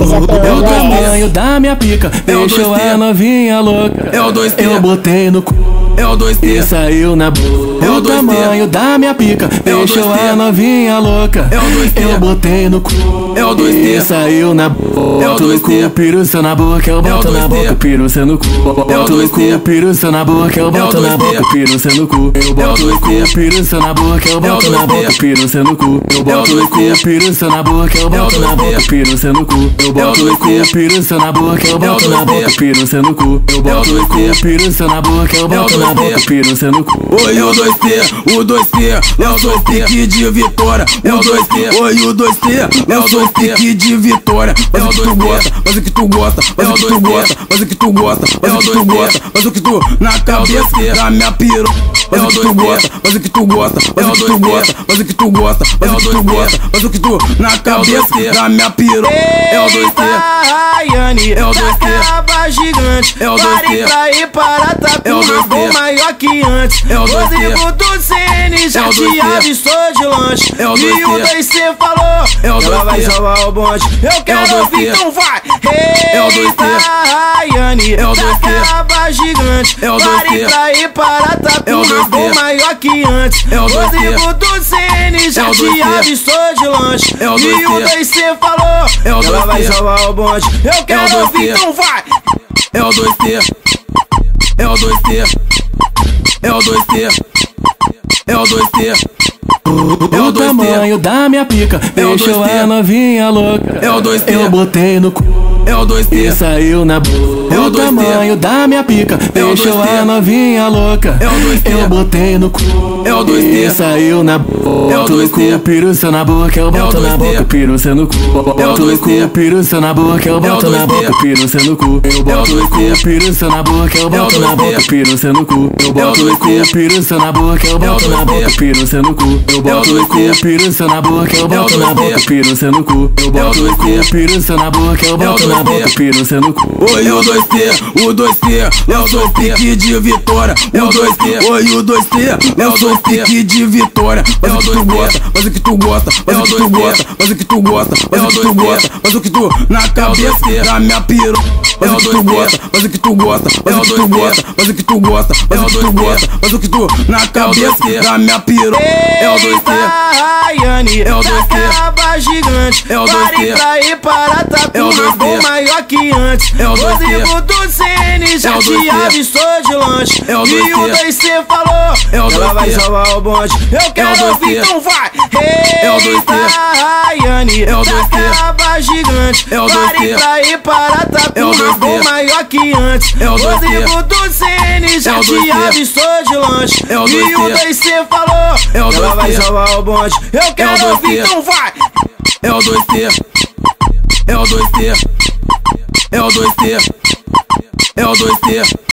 É o tamanho da minha pica, deixou a novinha louca. É o 2T. Eu botei no cu. É o 2T. E saiu na boca. É o o 2T. tamanho da minha pica, É deixou 2T. a novinha louca. É o 2T. Eu botei no cu. É o 2T. E saiu na boca. É o Boto no 2T. cu, piruça na boca, eu boto na 2T. boca, piruça no cu. É o Boto no 2T. cu, piruça na boca, eu boto na 2T. boca, piruça no cu. Eu boto no cu, 2T. piruça na boca, eu boto na 2T. boca, piruça no cu. Eu boto no cu, 2T. piruça na boca, eu boto na 2T. boca, piruça no cu. Eu boto no cu, 2T. piruça na boca, eu boto na 2T. boca, piruça no cu. Eu boto no cu, 2T. piruça na boca, eu boto na 2T. boca, piruça no cu. Oi, o 2T, o 2T, eu sou o pique de vitória. É O 2T, oi, o 2T, eu sou o pique de vitória. Faz o que tu gosta, faz o que tu gosta, faz o que tu gosta, faz o que tu gosta, faz o que tu gosta, faz o que tu na cabeça da minha piro. Faz o que tu gosta, faz o que tu gosta, faz o que tu gosta, faz o que tu gosta, faz o que tu gosta, faz o que tu na cabeça da minha piro. É o 2T. Rayane, É o da 2T. caba gigante. É o Pare 2T. pra ir para É o 2T. Maior que antes. É o 2T. Rodrigo do CN já É o te 2T. avistou de longe. É o E 2T. o 2C falou, É o ela vai 2T. salvar o bonde. Eu quero 2T. ouvir, então vai. É o 2T. Eita, Rayane, É o da 2T. caba gigante. É o Pare 2T. pra ir para Tatu, É o 2T. maior que antes. É o 2T. Rodrigo do CN já É o te 2T. avistou de longe. É o E o 2T. 2C falou, É o ela vai 2T. salvar o bonde. Eu quero 2T. ouvir, então vai. É o 2T. É o 2T. É o 2T. É o 2T. É O o 2T. tamanho da minha pica, É deixou 2T. a novinha louca. É o 2T. Eu botei no cu. É o E 2T. saiu na boca. É o o 2T. tamanho da minha pica, É deixou 2T. a novinha louca. É o 2T. Eu botei no cu. É o 2T. E saiu na boca. É o Boto no 2T. cu, piruça na boca, eu boto na 2T. boca, piruça no cu. Boto no cu, 2T. piruça na boca, eu É boto na 2T. boca, piruça no cu. Eu boto no cu, 2T. piruça na boca, eu boto na 2T. boca, piruça no cu. Eu boto no cu, 2T. piruça na boca, eu boto na 2T. boca, piruça no cu. Eu boto no cu, 2T. piruça na boca, eu boto na 2T. boca, piruça no cu. Eu boto no cu, 2T. piruça na boca, eu boto na 2T. boca, piruça no cu. Oi, o 2T, o 2T, eu sou o pique de vitória. O 2T, oi, o 2T, eu sou o pique de vitória. Faz o que tu gosta, faz o que tu gosta, faz o que tu gosta, faz o que tu gosta, faz o que tu gosta, faz o que tu na cabeça da minha piro. Faz o que tu gosta, faz o que tu gosta, faz o que tu gosta, faz o que tu gosta, faz o que tu gosta, faz o que tu na cabeça da minha piro. É o 2T. Rayane, É o da 2T. caba gigante. É o Pare 2T. pra ir para Tatu, É o 2T. maior que antes. É o 2T. Rodrigo do CN já É o te 2T. avistou de longe. É o E o 2T. 2C falou, É o ela vai 2T. salvar o bonde. Eu quero 2T. ouvir, então vai. É o 2T. Eita, Rayane, É o da 2T. É o Pare 2T. pra ir para Tatu, É o 2T. maior que antes. É o 2T. Rodrigo do CN já É o te 2T. avistou de longe. É o E o 2T. 2C falou, É o ela vai 2T. salvar o bonde. Eu quero 2T. ouvir, então vai. É o 2T. É o 2T. É o 2T. É o 2T.